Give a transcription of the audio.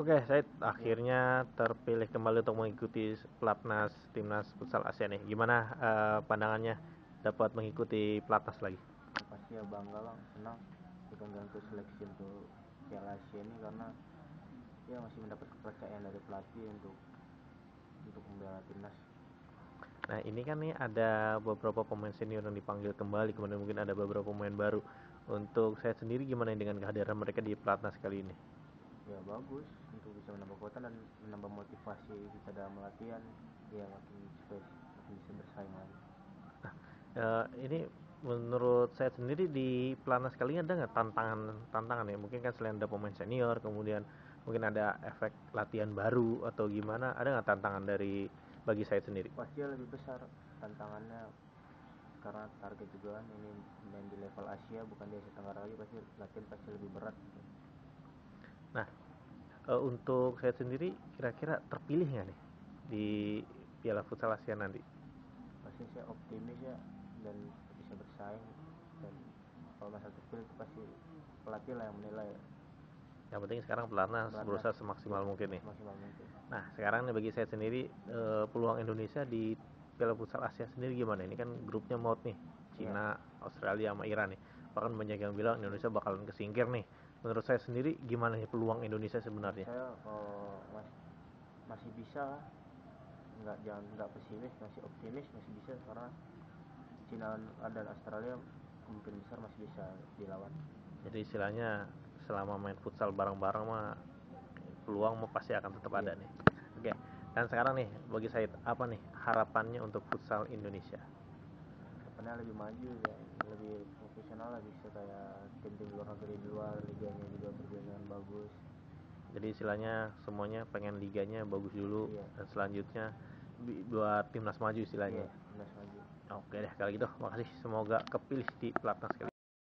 Oke, saya akhirnya terpilih kembali untuk mengikuti pelatnas timnas futsal Asia nih. Gimana uh, pandangannya dapat mengikuti pelatnas lagi? Pasti ya bangga lah, senang untuk seleksi untuk Piala Asia ini karena ya masih mendapat kepercayaan dari pelatih untuk untuk membela timnas. Nah ini kan nih ada beberapa pemain senior yang dipanggil kembali, kemudian mungkin ada beberapa pemain baru. Untuk saya sendiri gimana dengan kehadiran mereka di pelatnas kali ini? Ya bagus, untuk bisa menambah kuota dan menambah motivasi kita dalam latihan, ya makin supaya makin bisa bersaing lagi. Nah, uh, ini menurut saya sendiri di pelatnas kali ini ada nggak tantangan tantangan ya? Mungkin kan selain ada pemain senior, kemudian mungkin ada efek latihan baru atau gimana? Ada nggak tantangan dari bagi saya sendiri? Pasti lebih besar tantangannya karena target juga kan ini main di level Asia bukan di Asia Tenggara lagi pasti latihan pasti lebih berat. Nah, e, untuk saya sendiri kira-kira terpilih nggak nih di Piala Futsal Asia nanti? Pasti saya optimis ya dan bisa bersaing dan kalau masalah terpilih itu pasti pelatih lah yang menilai yang penting sekarang pelatnas, berusaha semaksimal mungkin nih. Semaksimal mungkin. Nah, sekarang nih bagi saya sendiri e, peluang Indonesia di Piala Futsal Asia sendiri gimana? Ini kan grupnya maut nih, Cina, ya. Australia sama Iran nih. Bahkan banyak yang bilang Indonesia bakalan kesingkir nih. Menurut saya sendiri gimana nih peluang Indonesia sebenarnya? Saya kalau mas, masih bisa nggak jangan nggak pesimis masih optimis masih bisa karena Cina dan Australia kemungkinan besar masih bisa dilawan. Jadi istilahnya selama main futsal bareng-bareng mah peluang mah pasti akan tetap ada nih. Oke. Dan sekarang nih bagi saya apa nih harapannya untuk futsal Indonesia? Harapannya lebih maju ya, lebih profesional lah bisa kayak tim-tim luar negeri di luar liganya juga berjalan bagus. Jadi istilahnya semuanya pengen liganya bagus dulu iya. dan selanjutnya buat timnas maju istilahnya. Iya, timnas maju. Oke deh kalau gitu makasih semoga kepilih di pelatnas kali.